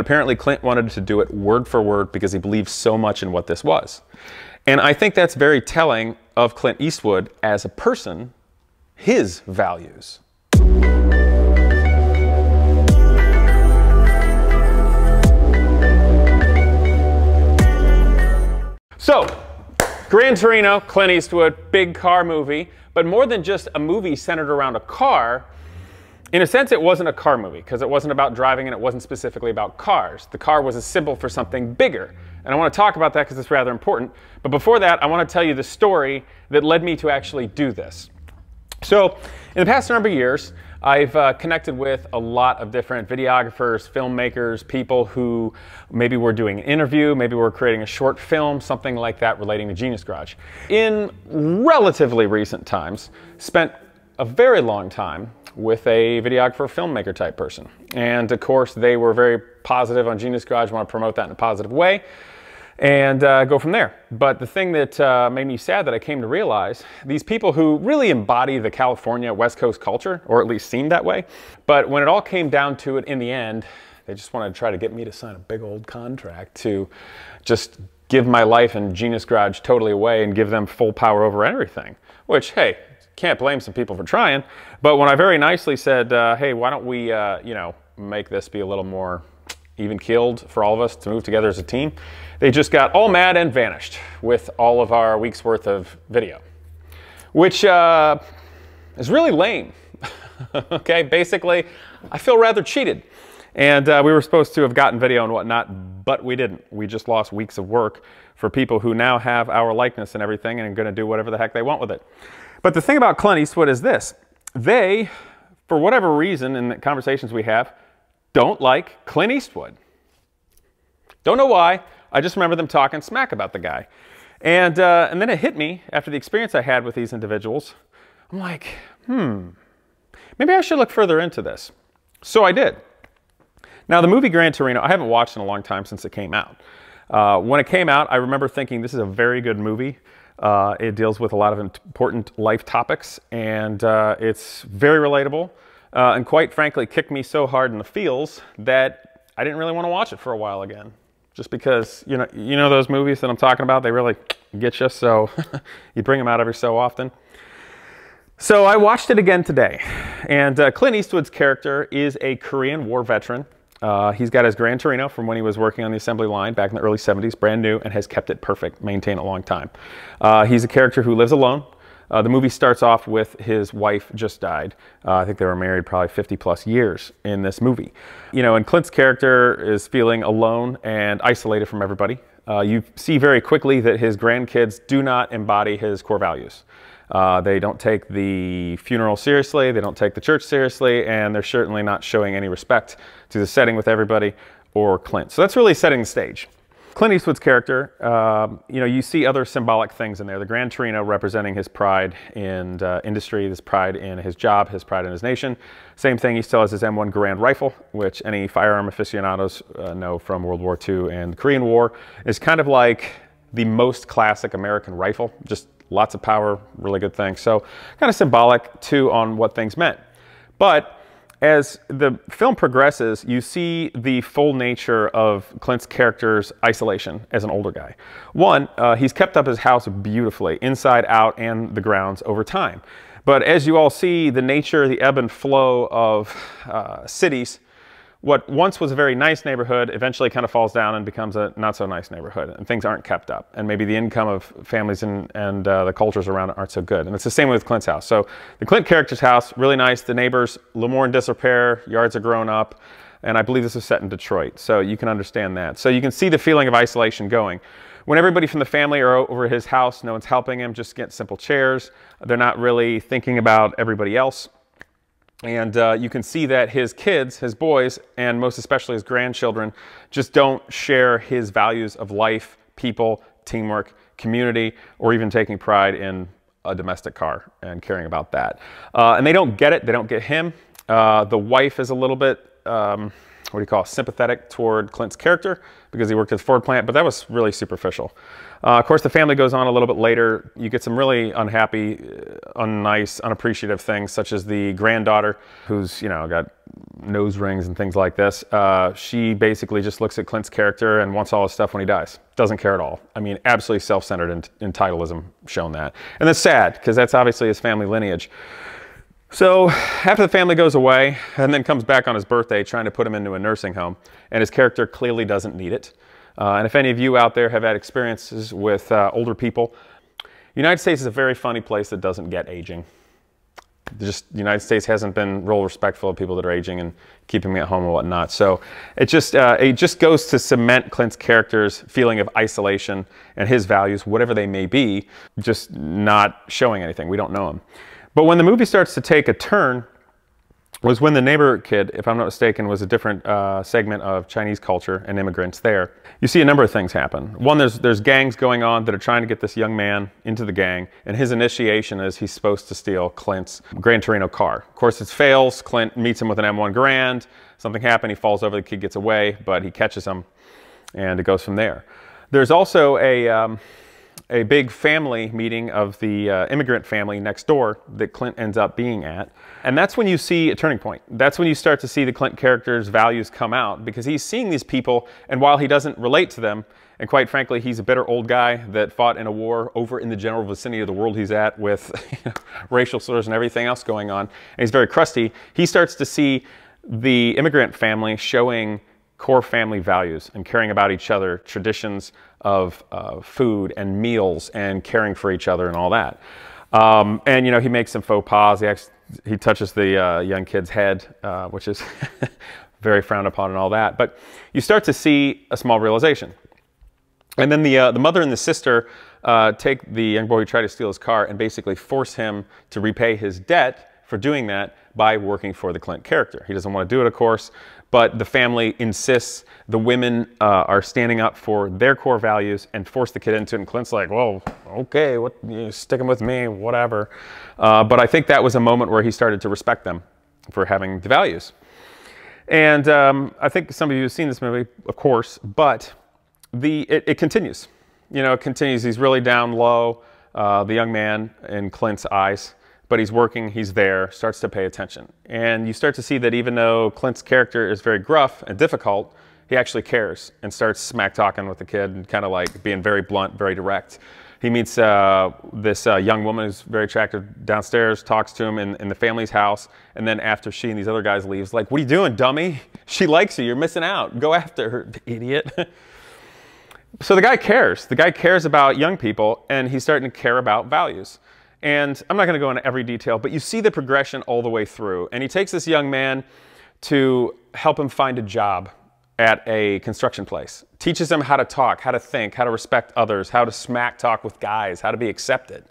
But apparently Clint wanted to do it word for word because he believed so much in what this was. And I think that's very telling of Clint Eastwood as a person, his values. So, Gran Torino, Clint Eastwood, big car movie, but more than just a movie centered around a car, in a sense, it wasn't a car movie because it wasn't about driving and it wasn't specifically about cars. The car was a symbol for something bigger. And I want to talk about that because it's rather important. But before that, I want to tell you the story that led me to actually do this. So, in the past number of years, I've uh, connected with a lot of different videographers, filmmakers, people who maybe were doing an interview, maybe we're creating a short film, something like that relating to Genius Garage. In relatively recent times, spent a very long time with a videographer, filmmaker type person. And of course, they were very positive on Genius Garage, want to promote that in a positive way and uh, go from there. But the thing that uh, made me sad that I came to realize, these people who really embody the California West Coast culture, or at least seemed that way, but when it all came down to it in the end, they just wanted to try to get me to sign a big old contract to just give my life and Genius Garage totally away and give them full power over everything. Which, hey, can't blame some people for trying. But when I very nicely said, uh, hey, why don't we, uh, you know, make this be a little more even keeled for all of us to move together as a team, they just got all mad and vanished with all of our week's worth of video, which uh, is really lame. okay, basically, I feel rather cheated. And uh, we were supposed to have gotten video and whatnot, but we didn't. We just lost weeks of work for people who now have our likeness and everything and are going to do whatever the heck they want with it. But the thing about Clint Eastwood is this. They, for whatever reason in the conversations we have, don't like Clint Eastwood. Don't know why. I just remember them talking smack about the guy. And, uh, and then it hit me after the experience I had with these individuals. I'm like, hmm, maybe I should look further into this. So I did. Now, the movie Gran Torino, I haven't watched in a long time since it came out. Uh, when it came out, I remember thinking this is a very good movie. Uh, it deals with a lot of important life topics, and uh, it's very relatable. Uh, and quite frankly, kicked me so hard in the feels that I didn't really want to watch it for a while again just because you know you know those movies that I'm talking about they really get you so you bring them out every so often so I watched it again today and uh, Clint Eastwood's character is a Korean war veteran uh, he's got his Gran Torino from when he was working on the assembly line back in the early 70s brand new and has kept it perfect maintained a long time uh, he's a character who lives alone uh, the movie starts off with his wife just died. Uh, I think they were married probably 50 plus years in this movie. You know, and Clint's character is feeling alone and isolated from everybody. Uh, you see very quickly that his grandkids do not embody his core values. Uh, they don't take the funeral seriously, they don't take the church seriously, and they're certainly not showing any respect to the setting with everybody or Clint. So that's really setting the stage. Clint Eastwood's character, um, you know, you see other symbolic things in there. The Gran Torino representing his pride in uh, industry, his pride in his job, his pride in his nation. Same thing, he still has his M1 Garand rifle, which any firearm aficionados uh, know from World War II and the Korean War. is kind of like the most classic American rifle, just lots of power, really good thing. So kind of symbolic too on what things meant. But as the film progresses, you see the full nature of Clint's character's isolation as an older guy. One, uh, he's kept up his house beautifully, inside, out, and the grounds over time. But as you all see, the nature, the ebb and flow of uh, cities what once was a very nice neighborhood eventually kind of falls down and becomes a not so nice neighborhood and things aren't kept up and maybe the income of families and, and uh, the cultures around it aren't so good. And it's the same with clint's house. So the clint character's house really nice. The neighbors a little more in disrepair. Yards are grown up. And i believe this is set in detroit so you can understand that. So you can see the feeling of isolation going. When everybody from the family are over his house no one's helping him just get simple chairs. They're not really thinking about everybody else and uh, you can see that his kids, his boys, and most especially his grandchildren, just don't share his values of life, people, teamwork, community, or even taking pride in a domestic car and caring about that. Uh, and they don't get it, they don't get him. Uh, the wife is a little bit um, what do you call it, sympathetic toward Clint's character because he worked at the Ford plant, but that was really superficial. Uh, of course, the family goes on a little bit later. You get some really unhappy, uh, unnice, unappreciative things, such as the granddaughter, who's you know got nose rings and things like this. Uh, she basically just looks at Clint's character and wants all his stuff when he dies. Doesn't care at all. I mean, absolutely self-centered and entitleism shown that, and that's sad because that's obviously his family lineage. So after the family goes away and then comes back on his birthday trying to put him into a nursing home, and his character clearly doesn't need it. Uh, and if any of you out there have had experiences with uh, older people, the United States is a very funny place that doesn't get aging. Just the United States hasn't been real respectful of people that are aging and keeping them at home and whatnot. So it just uh, it just goes to cement Clint's character's feeling of isolation and his values, whatever they may be, just not showing anything. We don't know him. But when the movie starts to take a turn, was when the neighbor kid, if I'm not mistaken, was a different uh, segment of Chinese culture and immigrants there. You see a number of things happen. One, there's, there's gangs going on that are trying to get this young man into the gang, and his initiation is he's supposed to steal Clint's Gran Torino car. Of course, it fails. Clint meets him with an M1 Garand. Something happened. He falls over. The kid gets away, but he catches him, and it goes from there. There's also a um, a big family meeting of the uh, immigrant family next door that Clint ends up being at. And that's when you see a turning point. That's when you start to see the Clint character's values come out because he's seeing these people, and while he doesn't relate to them, and quite frankly, he's a bitter old guy that fought in a war over in the general vicinity of the world he's at with racial slurs and everything else going on, and he's very crusty, he starts to see the immigrant family showing core family values and caring about each other, traditions of uh, food and meals and caring for each other and all that. Um, and you know, he makes some faux pas. He, he touches the uh, young kid's head, uh, which is very frowned upon and all that. But you start to see a small realization. And then the, uh, the mother and the sister uh, take the young boy who tried to steal his car and basically force him to repay his debt for doing that by working for the Clint character. He doesn't want to do it, of course, but the family insists the women uh, are standing up for their core values and force the kid into it. And Clint's like, well, okay, what, you sticking with me, whatever. Uh, but I think that was a moment where he started to respect them for having the values. And um, I think some of you have seen this movie, of course, but the, it, it continues. You know, it continues. He's really down low, uh, the young man in Clint's eyes but he's working, he's there, starts to pay attention. And you start to see that even though Clint's character is very gruff and difficult, he actually cares and starts smack talking with the kid and kind of like being very blunt, very direct. He meets uh, this uh, young woman who's very attractive downstairs, talks to him in, in the family's house, and then after she and these other guys leaves, like, what are you doing, dummy? She likes you, you're missing out. Go after her, idiot. so the guy cares. The guy cares about young people, and he's starting to care about values. And I'm not going to go into every detail, but you see the progression all the way through. And he takes this young man to help him find a job at a construction place, teaches him how to talk, how to think, how to respect others, how to smack talk with guys, how to be accepted.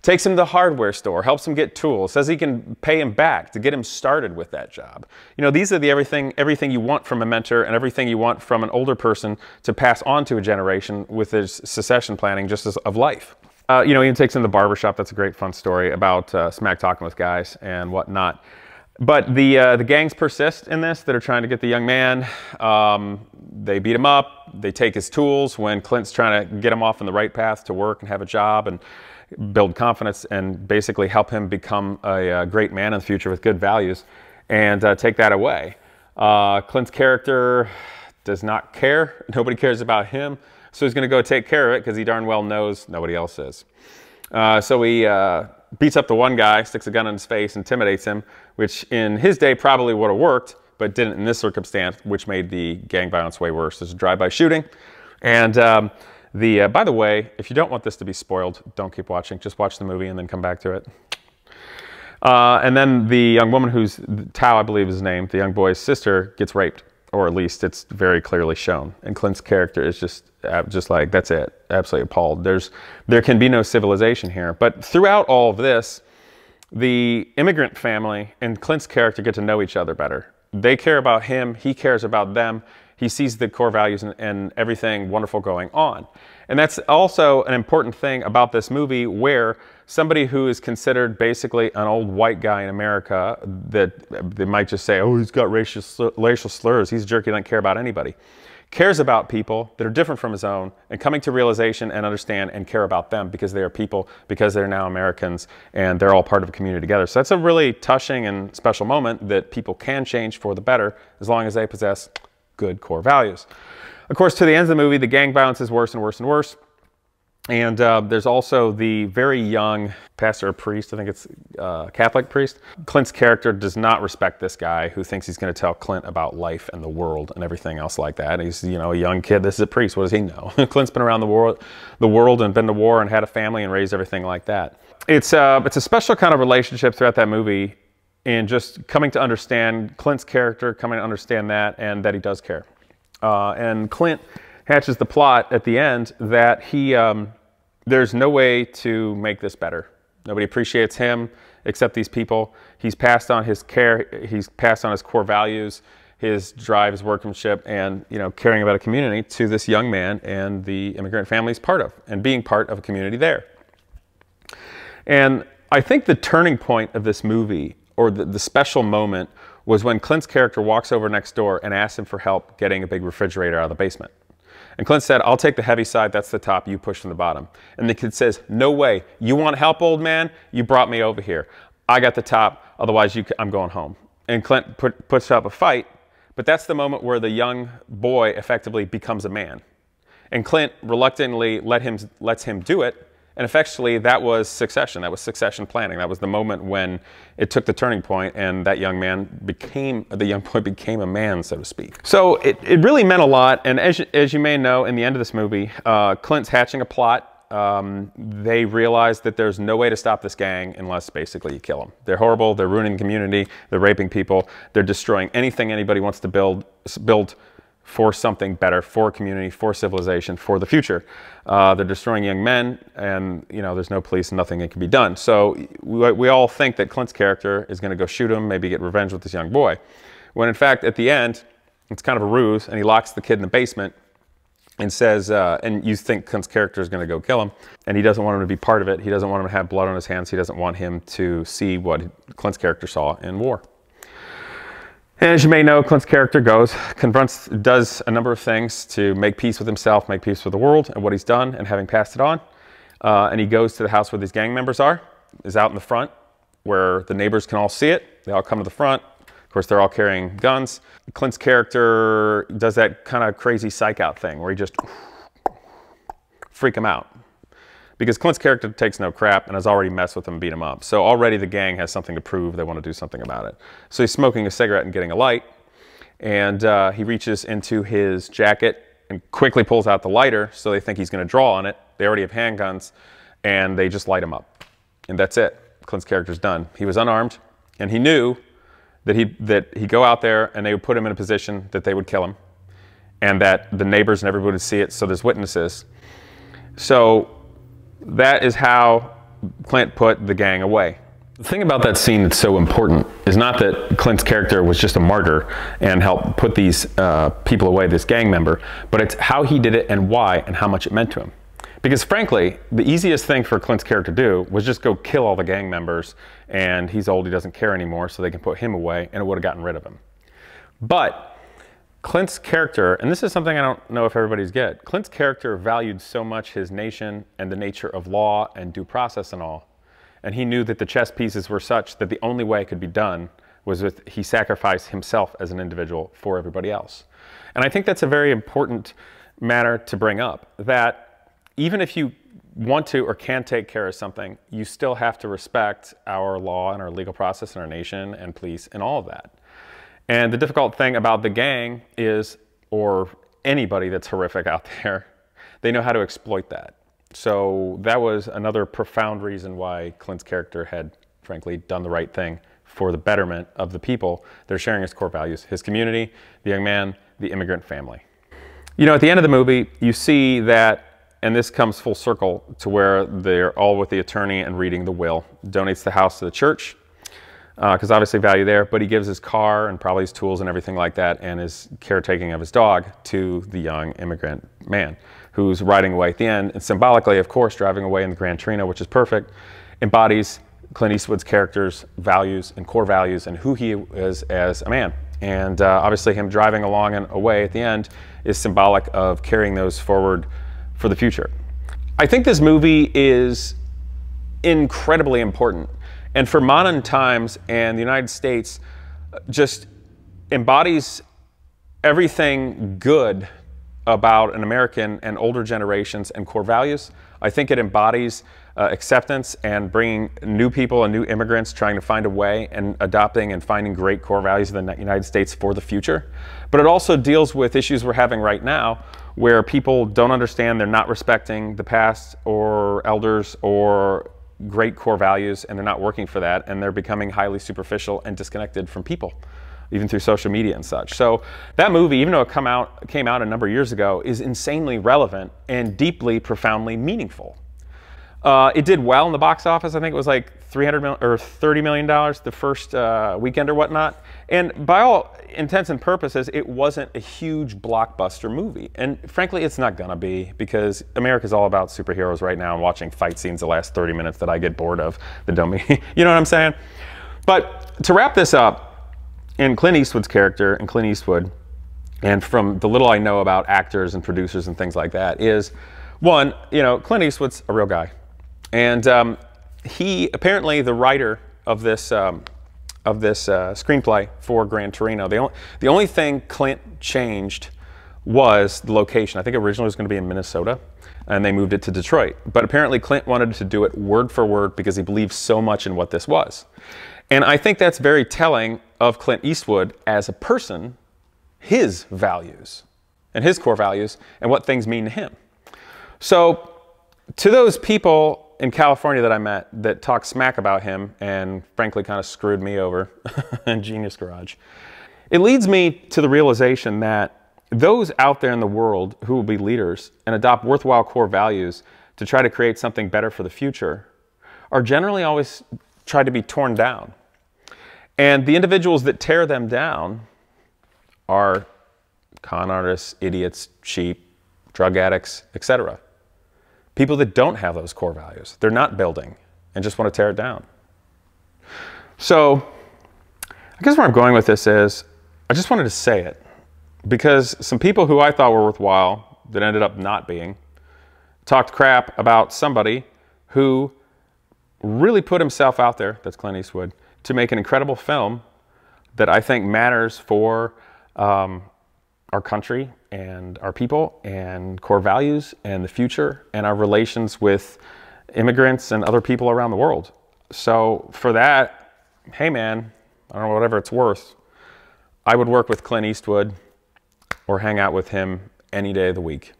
Takes him to the hardware store, helps him get tools, says he can pay him back to get him started with that job. You know, these are the everything, everything you want from a mentor and everything you want from an older person to pass on to a generation with his succession planning just as of life. Uh, you know, Ian takes in the barbershop. That's a great fun story about uh, smack talking with guys and whatnot. But the, uh, the gangs persist in this that are trying to get the young man. Um, they beat him up. They take his tools when Clint's trying to get him off on the right path to work and have a job and build confidence and basically help him become a, a uh, great man in the future with good values and uh, take that away. Uh, Clint's character does not care. Nobody cares about him. So he's going to go take care of it because he darn well knows nobody else is. Uh, so he uh, beats up the one guy, sticks a gun in his face, intimidates him, which in his day probably would have worked, but didn't in this circumstance, which made the gang violence way worse. There's a drive-by shooting. And um, the, uh, by the way, if you don't want this to be spoiled, don't keep watching. Just watch the movie and then come back to it. Uh, and then the young woman who's Tao, I believe is his name, the young boy's sister, gets raped or at least it's very clearly shown. And Clint's character is just Uh, just like that's it, absolutely appalled. There's there can be no civilization here. But throughout all of this, the immigrant family and Clint's character get to know each other better. They care about him, he cares about them. he sees the core values and, and everything wonderful going on. And that's also an important thing about this movie where somebody who is considered basically an old white guy in America that they might just say, oh, he's got racial, racial slurs, he's a jerk, he doesn't care about anybody, cares about people that are different from his own and coming to realization and understand and care about them because they are people, because they're now Americans and they're all part of a community together. So that's a really touching and special moment that people can change for the better as long as they possess good core values. Of course, to the end of the movie, the gang violence is worse and worse and worse. And uh, there's also the very young pastor or priest, I think it's uh, Catholic priest. Clint's character does not respect this guy who thinks he's going to tell Clint about life and the world and everything else like that. He's, you know, a young kid. This is a priest. What does he know? Clint's been around the world, the world and been to war and had a family and raised everything like that. It's, uh, it's a special kind of relationship throughout that movie and just coming to understand Clint's character, coming to understand that and that he does care. Uh, and Clint hatches the plot at the end that he, um, there's no way to make this better. Nobody appreciates him except these people. He's passed on his care, he's passed on his core values, his drive, his workmanship, and you know, caring about a community to this young man and the immigrant family he's part of, and being part of a community there. And I think the turning point of this movie, or the, the special moment, was when Clint's character walks over next door and asks him for help getting a big refrigerator out of the basement. And Clint said, I'll take the heavy side, that's the top, you push from the bottom. And the kid says, no way, you want help, old man? You brought me over here. I got the top, otherwise you, I'm going home. And Clint put, puts up a fight, but that's the moment where the young boy effectively becomes a man. And Clint reluctantly let him, lets him do it, and effectively, that was succession. That was succession planning. That was the moment when it took the turning point and that young man became, the young boy became a man, so to speak. So it, it really meant a lot. And as, as you may know, in the end of this movie, uh, Clint's hatching a plot. Um, they realize that there's no way to stop this gang unless basically you kill them. They're horrible. They're ruining the community. They're raping people. They're destroying anything anybody wants to build, build for something better, for community, for civilization, for the future. Uh, they're destroying young men, and you know there's no police nothing that can be done. So we, we all think that Clint's character is going to go shoot him, maybe get revenge with this young boy, when in fact at the end it's kind of a ruse, and he locks the kid in the basement and says, uh, and you think Clint's character is going to go kill him, and he doesn't want him to be part of it. He doesn't want him to have blood on his hands. He doesn't want him to see what Clint's character saw in war. And as you may know, Clint's character goes, confronts, does a number of things to make peace with himself, make peace with the world and what he's done and having passed it on. Uh, and he goes to the house where these gang members are, is out in the front where the neighbors can all see it. They all come to the front. Of course, they're all carrying guns. Clint's character does that kind of crazy psych out thing where he just freak them out because Clint's character takes no crap and has already messed with him and beat him up. So already the gang has something to prove. They want to do something about it. So he's smoking a cigarette and getting a light. And uh, he reaches into his jacket and quickly pulls out the lighter. So they think he's going to draw on it. They already have handguns and they just light him up. And that's it. Clint's character's done. He was unarmed and he knew that, he, that he'd go out there and they would put him in a position that they would kill him and that the neighbors and everybody would see it. So there's witnesses. So that is how Clint put the gang away. The thing about that scene that's so important is not that Clint's character was just a martyr and helped put these uh, people away, this gang member, but it's how he did it and why and how much it meant to him. Because frankly, the easiest thing for Clint's character to do was just go kill all the gang members and he's old, he doesn't care anymore, so they can put him away and it would have gotten rid of him. But Clint's character, and this is something I don't know if everybody's get, Clint's character valued so much his nation and the nature of law and due process and all. And he knew that the chess pieces were such that the only way it could be done was with he sacrificed himself as an individual for everybody else. And I think that's a very important matter to bring up, that even if you want to or can take care of something, you still have to respect our law and our legal process and our nation and police and all of that. And the difficult thing about the gang is, or anybody that's horrific out there, they know how to exploit that. So that was another profound reason why Clint's character had, frankly, done the right thing for the betterment of the people that are sharing his core values, his community, the young man, the immigrant family. You know, at the end of the movie, you see that, and this comes full circle to where they're all with the attorney and reading the will, donates the house to the church, because uh, obviously value there, but he gives his car and probably his tools and everything like that and his caretaking of his dog to the young immigrant man who's riding away at the end. And symbolically, of course, driving away in the Gran Torino, which is perfect, embodies Clint Eastwood's character's values and core values and who he is as a man. And uh, obviously, him driving along and away at the end is symbolic of carrying those forward for the future. I think this movie is incredibly important. And for modern times and the United States, just embodies everything good about an American and older generations and core values. I think it embodies uh, acceptance and bringing new people and new immigrants trying to find a way and adopting and finding great core values in the United States for the future. But it also deals with issues we're having right now where people don't understand, they're not respecting the past or elders or great core values and they're not working for that and they're becoming highly superficial and disconnected from people even through social media and such. So that movie, even though it come out, came out a number of years ago, is insanely relevant and deeply, profoundly meaningful. Uh, it did well in the box office. I think it was like 300 million or 30 million dollars the first uh, weekend or whatnot. And by all intents and purposes, it wasn't a huge blockbuster movie. And frankly, it's not gonna be because America's all about superheroes right now and watching fight scenes the last 30 minutes that I get bored of don't mean, you know what I'm saying? But to wrap this up, in Clint Eastwood's character and Clint Eastwood, and from the little I know about actors and producers and things like that, is one, you know, Clint Eastwood's a real guy. And um, he, apparently, the writer of this, um, of this uh, screenplay for Gran Torino, the only, the only thing Clint changed was the location. I think originally it was going to be in Minnesota, and they moved it to Detroit. But apparently, Clint wanted to do it word for word because he believed so much in what this was. And I think that's very telling of Clint Eastwood as a person, his values and his core values and what things mean to him. So, to those people in California that I met that talked smack about him and frankly kind of screwed me over in Genius Garage, it leads me to the realization that those out there in the world who will be leaders and adopt worthwhile core values to try to create something better for the future are generally always tried to be torn down. And the individuals that tear them down are con artists, idiots, sheep, drug addicts, etc. People that don't have those core values. They're not building and just want to tear it down. So, I guess where I'm going with this is I just wanted to say it because some people who I thought were worthwhile that ended up not being talked crap about somebody who really put himself out there, that's Clint Eastwood, to make an incredible film that I think matters for um, our country and our people and core values and the future and our relations with immigrants and other people around the world. So for that, hey man, I don't know, whatever it's worth, I would work with Clint Eastwood or hang out with him any day of the week.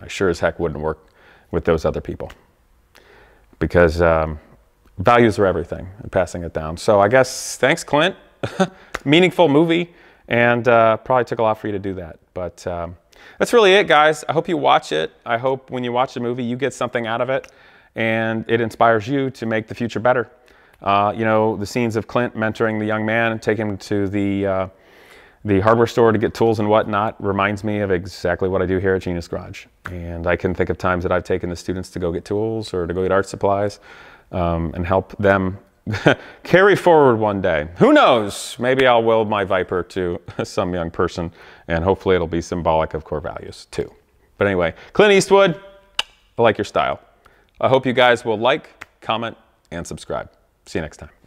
I sure as heck wouldn't work with those other people because um, values are everything and passing it down. So I guess thanks, Clint. Meaningful movie, and uh, probably took a lot for you to do that. But um, that's really it, guys. I hope you watch it. I hope when you watch the movie, you get something out of it, and it inspires you to make the future better. Uh, you know, the scenes of Clint mentoring the young man and taking him to the uh, the hardware store to get tools and whatnot reminds me of exactly what I do here at Genius Garage. And I can think of times that I've taken the students to go get tools or to go get art supplies um, and help them carry forward one day. Who knows? Maybe I'll weld my Viper to some young person and hopefully it'll be symbolic of core values too. But anyway, Clint Eastwood, I like your style. I hope you guys will like, comment, and subscribe. See you next time.